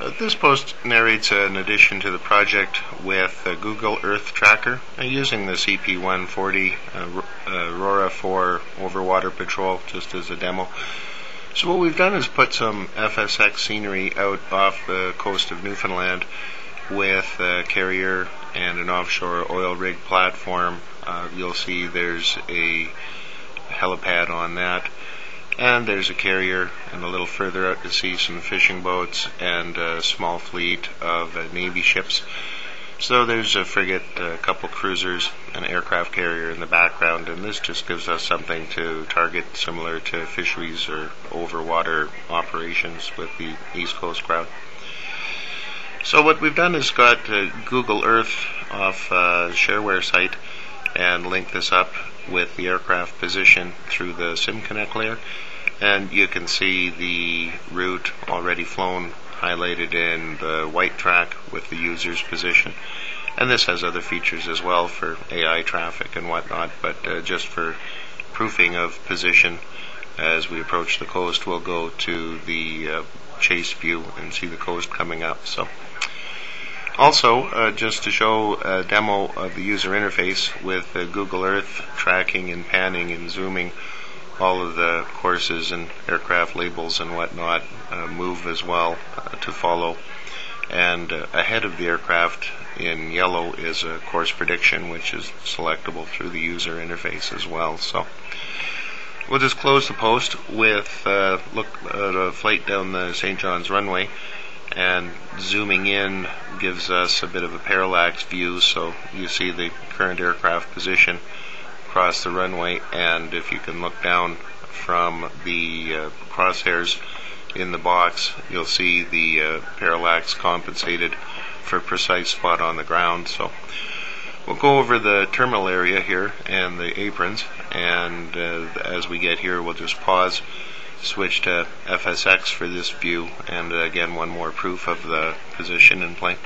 Uh, this post narrates an addition to the project with Google Earth Tracker uh, using the CP140 uh, Aurora for overwater patrol just as a demo. So what we've done is put some FSX scenery out off the coast of Newfoundland with a carrier and an offshore oil rig platform. Uh, you'll see there's a helipad on that and there's a carrier, and a little further out to see some fishing boats and a small fleet of uh, Navy ships. So there's a frigate, a couple cruisers, an aircraft carrier in the background, and this just gives us something to target similar to fisheries or overwater operations with the East Coast crowd. So what we've done is got uh, Google Earth off uh, Shareware site and link this up with the aircraft position through the SimConnect layer. And you can see the route already flown highlighted in the white track with the user's position. And this has other features as well for AI traffic and whatnot, but uh, just for proofing of position as we approach the coast, we'll go to the uh, chase view and see the coast coming up. So. Also, uh, just to show a demo of the user interface with uh, Google Earth tracking and panning and zooming, all of the courses and aircraft labels and whatnot uh, move as well uh, to follow. And uh, ahead of the aircraft in yellow is a course prediction, which is selectable through the user interface as well. So. We'll just close the post with uh, look at a flight down the St. John's runway and zooming in gives us a bit of a parallax view. So you see the current aircraft position across the runway and if you can look down from the uh, crosshairs in the box you'll see the uh, parallax compensated for precise spot on the ground. So we'll go over the terminal area here and the aprons and uh, as we get here we'll just pause switch to FSX for this view and uh, again one more proof of the position in plane.